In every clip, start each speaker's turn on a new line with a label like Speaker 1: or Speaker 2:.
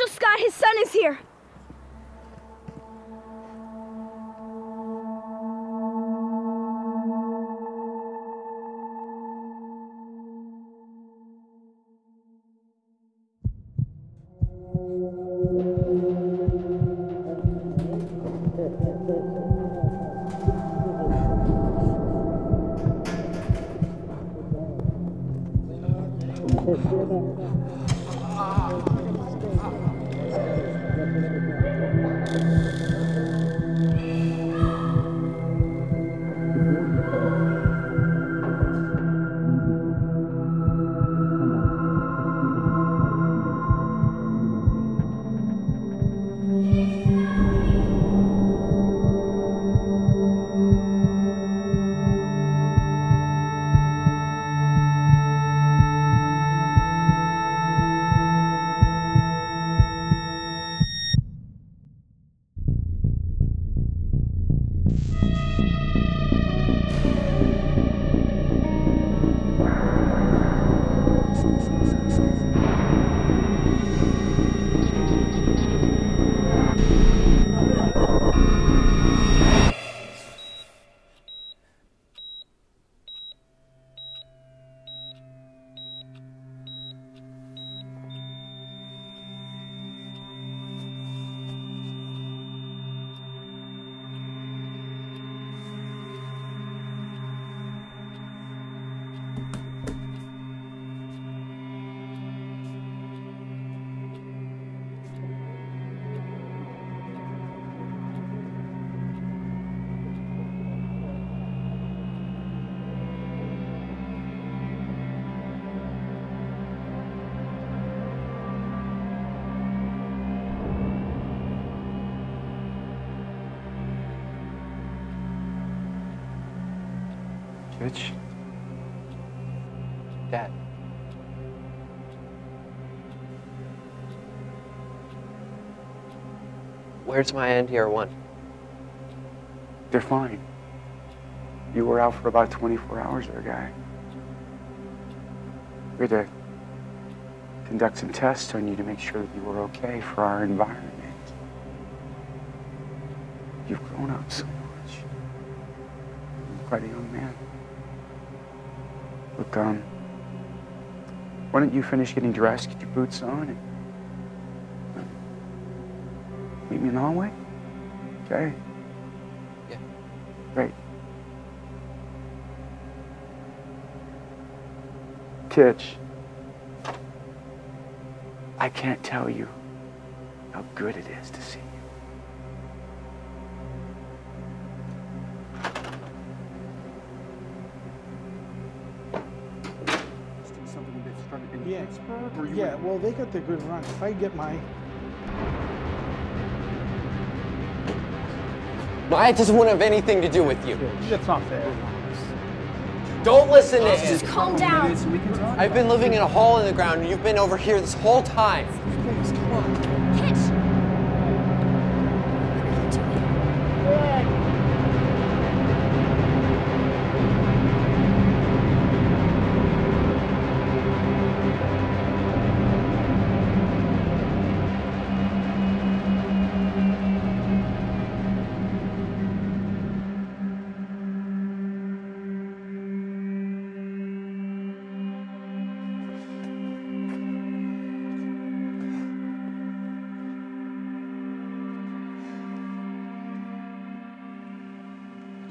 Speaker 1: Mitchell Scott his son is here.
Speaker 2: Kitch? Dad. Where's my NDR1?
Speaker 3: They're fine. You were out for about 24 hours there, guy. We had to conduct some tests on you to make sure that you were okay for our environment. You've grown up so much. You're quite a young man. Look, um, why don't you finish getting dressed, get your boots on, and meet me in the hallway? Okay?
Speaker 2: Yeah.
Speaker 3: Great. Kitch, I can't tell you how good it is to see you.
Speaker 4: Yeah.
Speaker 3: Pittsburgh, or you
Speaker 4: Yeah, well, they got the good run. If I get my
Speaker 2: I just wouldn't have anything to do with you.
Speaker 4: That's not fair.
Speaker 2: Don't listen to him.
Speaker 1: Just calm down.
Speaker 2: I've been living in a hole in the ground, and you've been over here this whole time.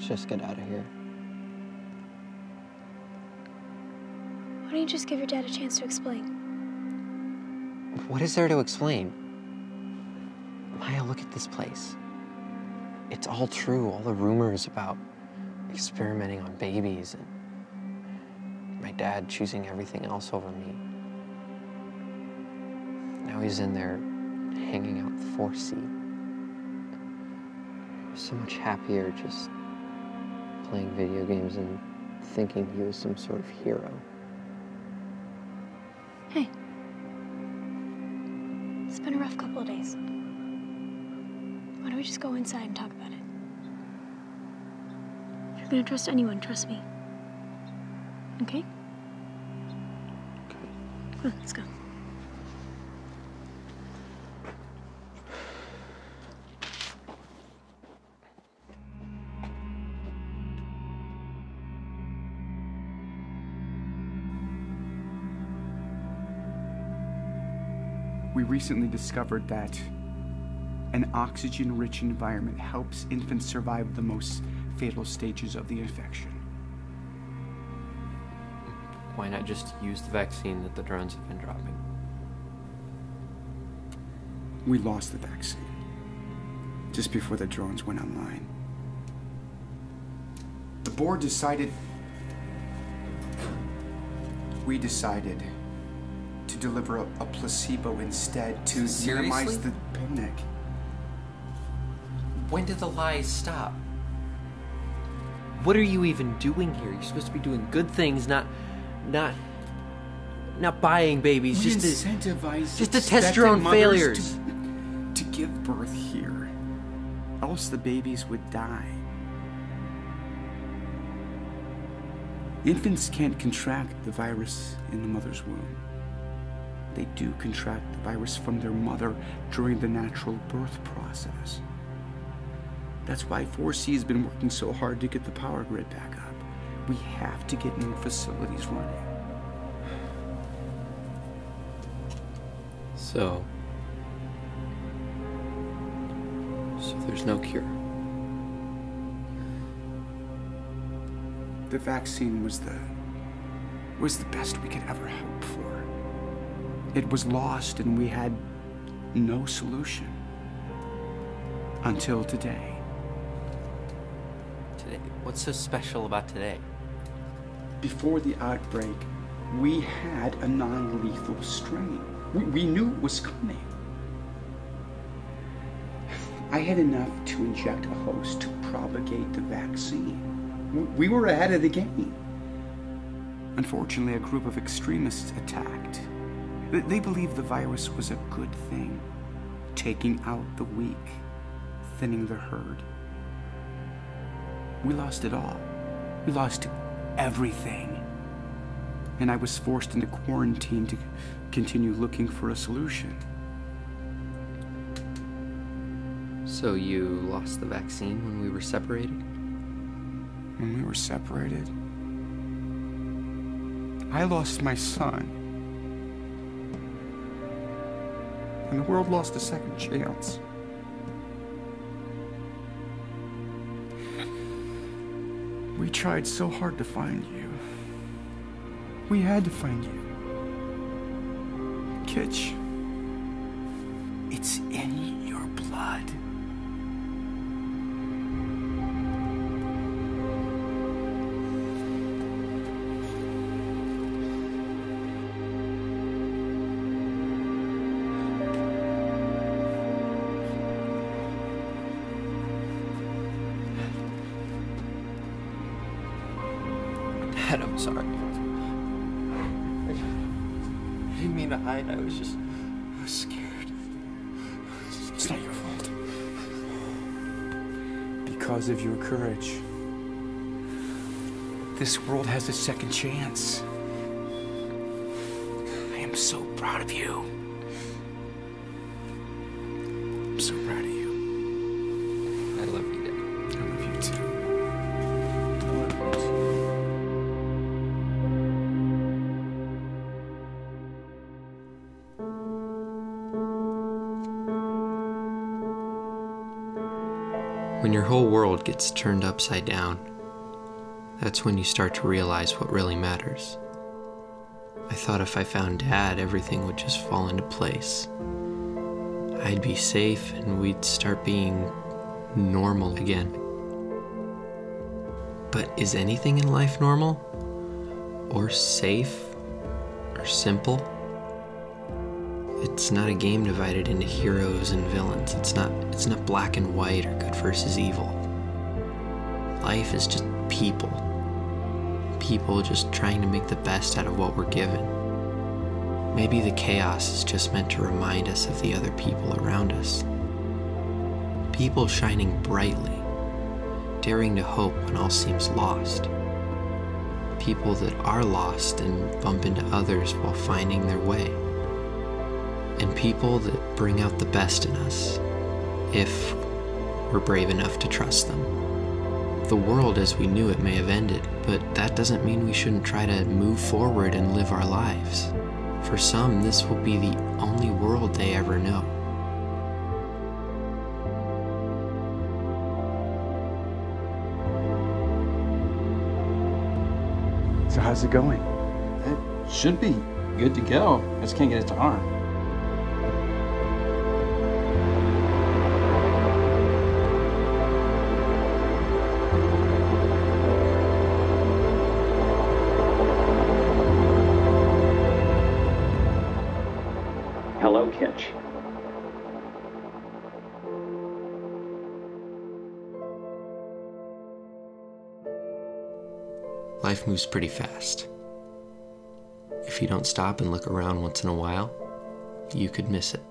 Speaker 2: Just get out of here.
Speaker 1: Why don't you just give your dad a chance to explain?
Speaker 2: What is there to explain? Maya, look at this place. It's all true, all the rumors about experimenting on babies and my dad choosing everything else over me. Now he's in there hanging out the 4C. So much happier just playing video games and thinking he was some sort of hero.
Speaker 1: Hey. It's been a rough couple of days. Why don't we just go inside and talk about it? If you're gonna trust anyone, trust me. Okay? Come on, let's go.
Speaker 3: Recently discovered that an oxygen rich environment helps infants survive the most fatal stages of the infection.
Speaker 2: Why not just use the vaccine that the drones have been dropping?
Speaker 3: We lost the vaccine just before the drones went online. The board decided. We decided to deliver a, a placebo instead to
Speaker 2: Seriously?
Speaker 3: minimize the panic.
Speaker 2: When did the lies stop? What are you even doing here? You're supposed to be doing good things, not, not, not buying babies.
Speaker 3: We
Speaker 2: just to, just to test your own failures.
Speaker 3: To, to give birth here, else the babies would die. Infants can't contract the virus in the mother's womb. They do contract the virus from their mother during the natural birth process. That's why 4C has been working so hard to get the power grid back up. We have to get new facilities running.
Speaker 2: So, so there's no cure.
Speaker 3: The vaccine was the was the best we could ever hope for. It was lost and we had no solution until today.
Speaker 2: Today, what's so special about today?
Speaker 3: Before the outbreak, we had a non-lethal strain. We, we knew it was coming. I had enough to inject a host to propagate the vaccine. We- We were ahead of the game. Unfortunately, a group of extremists attacked. They- believed the virus was a good thing, taking out the weak, thinning the herd. We lost it all. We lost everything. And I was forced into quarantine to continue looking for a solution.
Speaker 2: So you lost the vaccine when we were separated?
Speaker 3: When we were separated, I lost my son. And the world lost a second chance. We tried so hard to find you. We had to find you. Kitch, it's in your blood.
Speaker 2: Sorry. I didn't mean to hide. I was just, I was scared.
Speaker 3: It's not your fault. Because of your courage, this world has a second chance. I am so proud of you.
Speaker 2: When your whole world gets turned upside down, that's when you start to realize what really matters. I thought if I found Dad, everything would just fall into place. I'd be safe and we'd start being normal again. But is anything in life normal? Or safe? Or simple? It's not a game divided into heroes and villains. It's not it's not black and white or good versus evil. Life is just people. People just trying to make the best out of what we're given. Maybe the chaos is just meant to remind us of the other people around us. People shining brightly, daring to hope when all seems lost. People that are lost and bump into others while finding their way and people that bring out the best in us if we're brave enough to trust them. The world as we knew it may have ended, but that doesn't mean we shouldn't try to move forward and live our lives. For some, this will be the only world they ever know.
Speaker 3: So how's it going?
Speaker 5: It should be good to go. I just can't get it to arm.
Speaker 6: Hello, Kitch.
Speaker 2: Life moves pretty fast. If you don't stop and look around once in a while, you could miss it.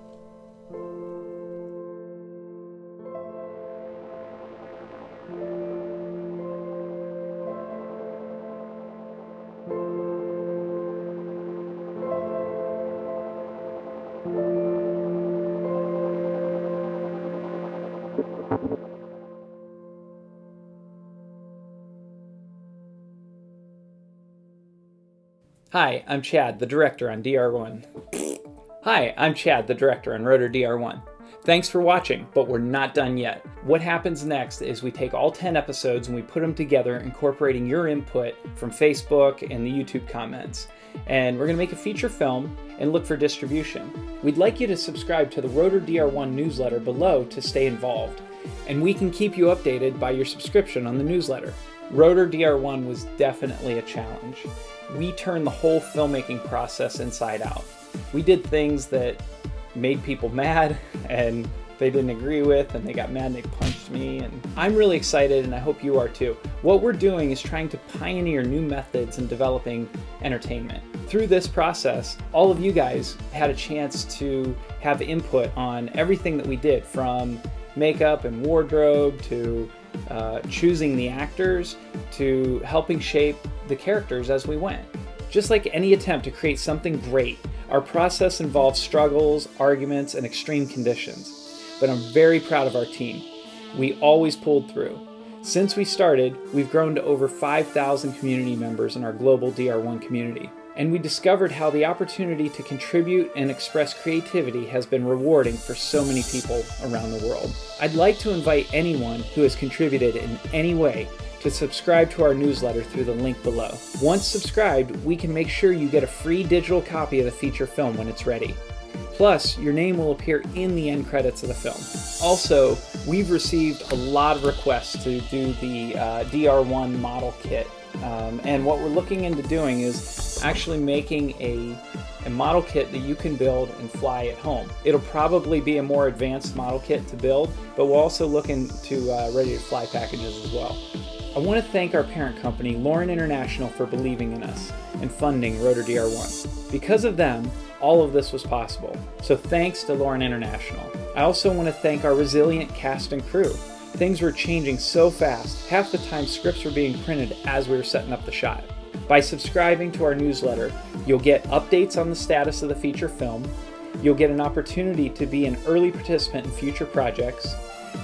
Speaker 7: Hi, I'm Chad, the director on DR1. Hi, I'm Chad, the director on Rotor DR1. Thanks for watching, but we're not done yet. What happens next is we take all 10 episodes and we put them together, incorporating your input from Facebook and the YouTube comments. And we're going to make a feature film and look for distribution. We'd like you to subscribe to the Rotor DR1 newsletter below to stay involved. And we can keep you updated by your subscription on the newsletter. Rotor DR1 was definitely a challenge. We turned the whole filmmaking process inside out. We did things that made people mad and they didn't agree with and they got mad and they punched me and I'm really excited and I hope you are too. What we're doing is trying to pioneer new methods in developing entertainment. Through this process, all of you guys had a chance to have input on everything that we did from makeup and wardrobe to uh, choosing the actors to helping shape the characters as we went. Just like any attempt to create something great, our process involved struggles, arguments, and extreme conditions. But I'm very proud of our team. We always pulled through. Since we started, we've grown to over 5,000 community members in our global DR1 community. And we discovered how the opportunity to contribute and express creativity has been rewarding for so many people around the world. I'd like to invite anyone who has contributed in any way to subscribe to our newsletter through the link below. Once subscribed, we can make sure you get a free digital copy of the feature film when it's ready. Plus, your name will appear in the end credits of the film. Also, we've received a lot of requests to do the uh, DR1 model kit. Um, and what we're looking into doing is actually making a, a model kit that you can build and fly at home. It'll probably be a more advanced model kit to build, but we'll also look into uh, ready to fly packages as well. I want to thank our parent company, Lauren International, for believing in us and funding Rotor DR1. Because of them, all of this was possible. So thanks to Lauren International. I also want to thank our resilient cast and crew. Things were changing so fast, half the time scripts were being printed as we were setting up the shot. By subscribing to our newsletter, you'll get updates on the status of the feature film, you'll get an opportunity to be an early participant in future projects,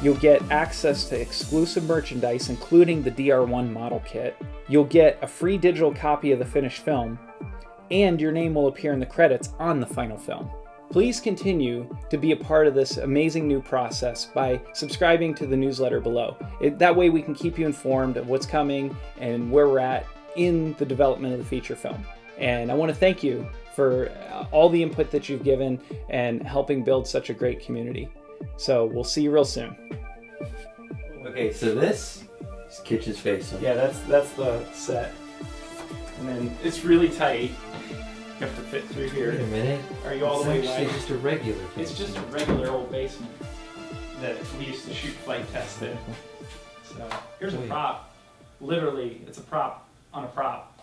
Speaker 7: You'll get access to exclusive merchandise, including the DR1 model kit. You'll get a free digital copy of the finished film, and your name will appear in the credits on the final film. Please continue to be a part of this amazing new process by subscribing to the newsletter below. It, that way, we can keep you informed of what's coming and where we're at in the development of the feature film. And I want to thank you for uh, all the input that you've given and helping build such a great community. So we'll see you real soon.
Speaker 2: Okay, so this is Kitch's face.
Speaker 7: Yeah, that's that's the set. And then it's really tight. You have to fit through here.
Speaker 2: Wait a minute.
Speaker 7: Are you all
Speaker 2: it's
Speaker 7: the way wide?
Speaker 2: just a regular face.
Speaker 7: It's just a regular old basement that we used to shoot flight tests in. So here's a prop. Literally, it's a prop on a prop.